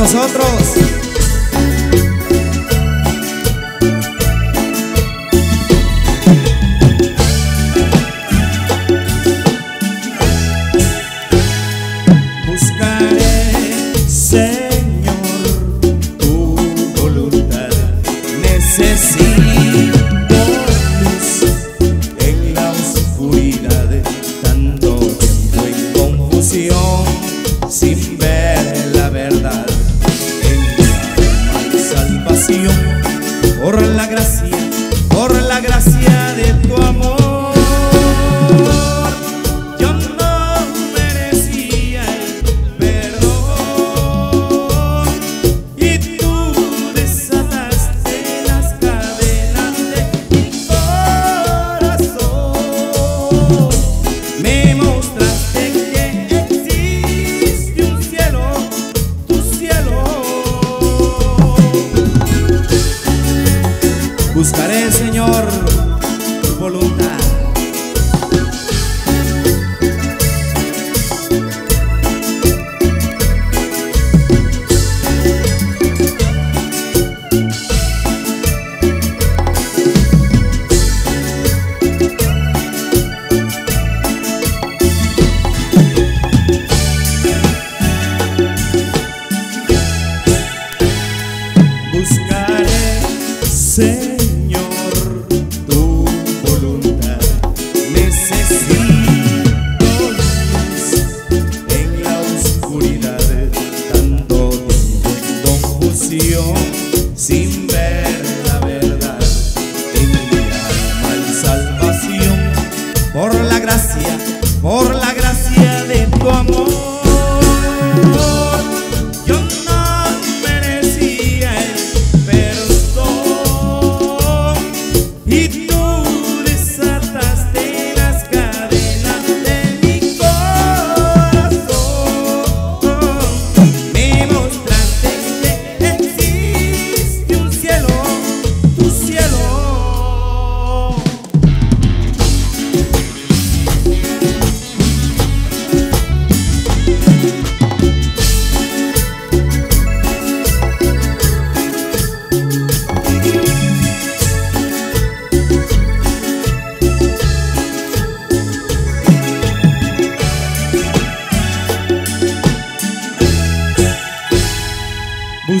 nosotros. Buscaré, Señor, tu voluntad. Necesito luz en la oscuridad, tanto tiempo en confusión, por la gracia, Buscaré, Señor, sin ver la verdad. En mi alma hay salvación por la gracia, por la gracia de tu amor.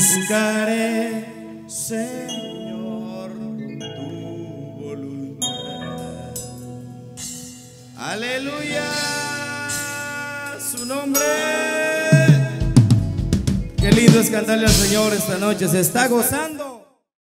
Buscaré, Señor, tu voluntad. Aleluya, su nombre. Qué lindo es cantarle al Señor esta noche, se está gozando.